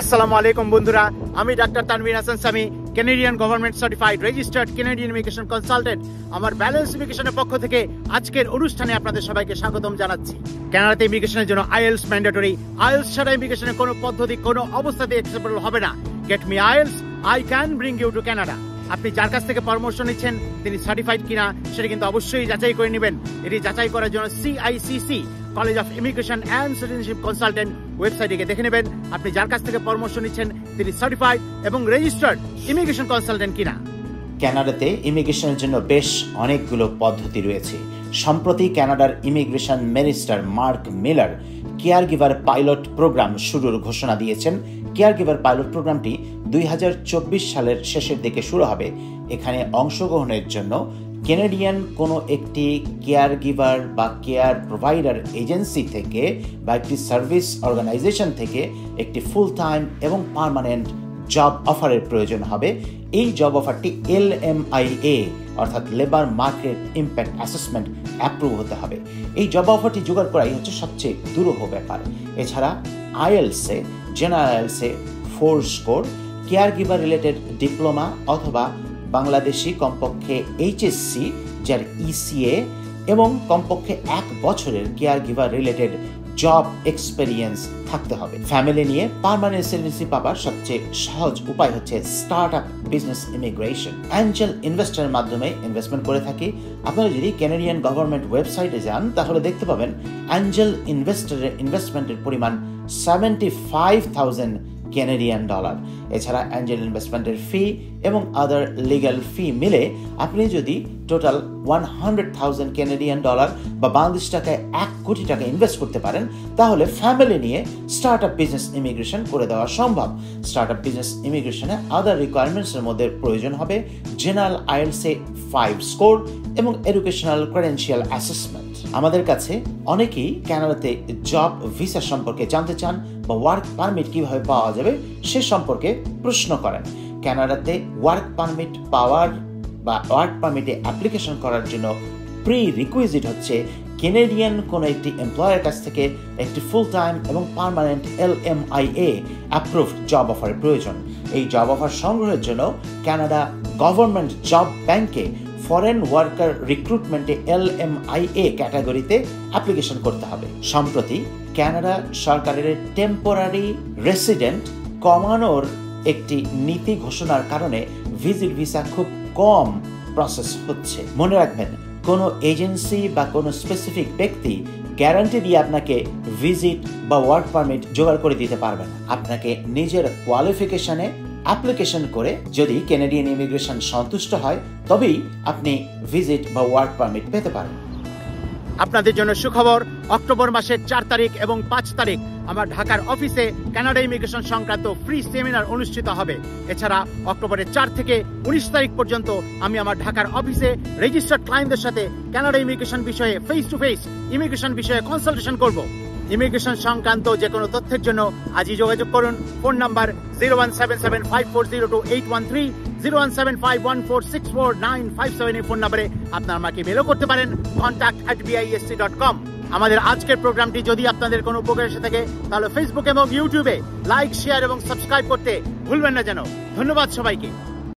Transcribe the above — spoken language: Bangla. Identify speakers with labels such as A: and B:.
A: আসসালামু আলাইকুম বন্ধুরা, আমি doctor Tanvir Hasan Sami Canadian government certified registered Canadian immigration consultant আমার ব্যালেন্স ইমিগ্রেশনের পক্ষ থেকে আজকের অনুষ্ঠানে আপনাদের সবাইকে স্বাগতম জানাচ্ছি। কানাডাতে ইমিগ্রেশনের জন্য আইএলস ম্যান্ডেটরি আইএলস ছাড়া ইমিগ্রেশনের কোনো পদ্ধতি, কোনো অবস্থাতে অ্যাকসেপ্টেবল হবে না। Get me IELTS I can bring you to Canada আপনি যার কাছ থেকে পরামর্শ নিচ্ছেন, তিনি সার্টিফাইড কিনা, সেটা কিন্তু অবশ্যই যাচাই করে নেবেন। এটি যাচাই করার জন্য CICC college of immigration and citizenship consultant ওয়েবসাইটে গিয়ে দেখে নেবেন আপনি যার কাছ থেকে পরামর্শ নিচ্ছেন তিনি সার্টিফাইড এবং রেজিস্টার্ড ইমিগ্রেশন কনসালটেন্ট কিনা।
B: কানাডাতে ইমিগ্রেশনের জন্য বেশ অনেকগুলো পদ্ধতি রয়েছে। সম্প্রতি কানাডার immigration minister Marc Miller care giver pilot program শুরুর ঘোষণা দিয়েছেন। কেয়ার গিভার পাইলট প্রোগ্রামটি দুই হাজার চব্বিশ সালের শেষের দিকে শুরু হবে। এখানে অংশগ্রহণের জন্য কেনেডিয়ান কোনো একটি কেয়ার গিভার বা কেয়ার প্রোভাইডার এজেন্সি থেকে বা একটি সার্ভিস অর্গানাইজেশন থেকে একটি ফুল টাইম এবং পারমানেন্ট জব অফারের প্রয়োজন হবে। এই জব অফারটি এল এম আই এ, অর্থাৎ labour market impact assessment approve হতে হবে। এই জব অফারটি জোগাড় করাই হচ্ছে সবচেয়ে দুরূহ ব্যাপার। এছাড়া আইএলসে general আইএলসে four score care giver related diploma অথবা বাংলাদেশি কমপক্ষে এইচএসসি যার ইসিএ এবং কমপক্ষে এক বছরের care giver related job experience থাকতে হবে। ফ্যামিলি নিয়ে পারমানেন্ট রেসিডেন্সি পাবার সবচেয়ে সহজ উপায় হচ্ছে start up business immigration angel ইনভেস্টরের মাধ্যমে ইনভেস্টমেন্ট করে থাকি। আপনারা যদি ক্যানাডিয়ান গভর্নমেন্ট ওয়েবসাইটে যান, তাহলে দেখতে পাবেন অ্যাঞ্জেল ইনভেস্টরের ইনভেস্টমেন্টের পরিমাণ seventy five thousand Canadian dollar এছাড়া অ্যাঞ্জেল ইনভেস্টমেন্টের ফি এবং আদার লিগ্যাল ফি মিলে আপনি যদি total one hundred thousand Canadian dollar বা বাংলাদেশ টাকায় এক কোটি টাকা ইনভেস্ট করতে পারেন, তাহলে ফ্যামিলি নিয়ে স্টার্ট আপ বিজনেস ইমিগ্রেশন করে দেওয়া সম্ভব। স্টার্ট আপ বিজনেস ইমিগ্রেশনে আদার রিকোয়ারমেন্টসের মধ্যে প্রয়োজন হবে জেনারেল আইএলসে ফাইভ স্কোর এবং এডুকেশনাল ক্রেডেন্সিয়াল অ্যাসেসমেন্ট আমাদের কাছে অনেকেই ক্যানাডাতে জব ভিসা সম্পর্কে জানতে চান বা ওয়ার্ক পারমিট কীভাবে পাওয়া যাবে সে সম্পর্কে প্রশ্ন করেন। ক্যানাডাতে ওয়ার্ক পারমিট পাওয়ার বা ওয়ার্ক পারমিটে অ্যাপ্লিকেশন করার জন্য প্রি রিকুইজিট হচ্ছে কেনেডিয়ান কোনো একটি এমপ্লয়ের কাছ থেকে একটি ফুল টাইম এবং permanent L M I A approved job অফারের প্রয়োজন। এই জব অফার সংগ্রহের জন্য কানাডা গভর্নমেন্ট জব ব্যাংকে ফরেন ওয়ার্কার রিক্রুটমেন্টে এল এম আই এ ক্যাটাগরিতে অ্যাপ্লিকেশন করতে হবে। সম্প্রতি ক্যানাডা সরকারের টেম্পোরারি রেসিডেন্ট কমানোর একটি নীতি ঘোষণার কারণে ভিজিট ভিসা খুব কম প্রসেস হচ্ছে। মনে রাখবেন, কোনো এজেন্সি বা কোনো স্পেসিফিক ব্যক্তি গ্যারান্টি দিয়ে আপনাকে ভিজিট বা ওয়ার্ক পারমিট জোগাড় করে দিতে পারবে আপনাকে নিজের কোয়ালিফিকেশনে অ্যাপ্লিকেশন করে যদি কেনেডিয়ান ইমিগ্রেশন সন্তুষ্ট হয়, তবেই আপনি ভিজিট বা ওয়ার্ক পারমিট পেতে পারেন।
A: আপনাদের জন্য সুখবর, অক্টোবর মাসের চার তারিখ এবং পাঁচ তারিখ আমার ঢাকার অফিসে কানাডা ইমিগ্রেশন সংক্রান্ত ফ্রি সেমিনার অনুষ্ঠিত হবে। এছাড়া অক্টোবরের চার থেকে উনিশ তারিখ পর্যন্ত আমি আমার ঢাকার অফিসে রেজিস্টার্ড ক্লায়েন্টদের সাথে কানাডা ইমিগ্রেশন বিষয়ে ফেস টু ফেস ইমিগ্রেশন বিষয়ে কনসালটেশন করব। ইমিগ্রেশন সংক্রান্ত যে কোনো তথ্যের জন্য আজই যোগাযোগ করুন। Phone number zero one seven seven five four zero two eight one three four nine five seven phone নাম্বারে আপনার আমাকে করতে পারেন ডট কম আমাদের আজকের প্রোগ্রামটি যদি আপনাদের কোনো উপকার এসে থাকে, তাহলে ফেসবুক এবং ইউটিউবে লাইক শেয়ার এবং সাবস্ক্রাইব করতে ভুলবেন না যেন। ধন্যবাদ সবাইকে।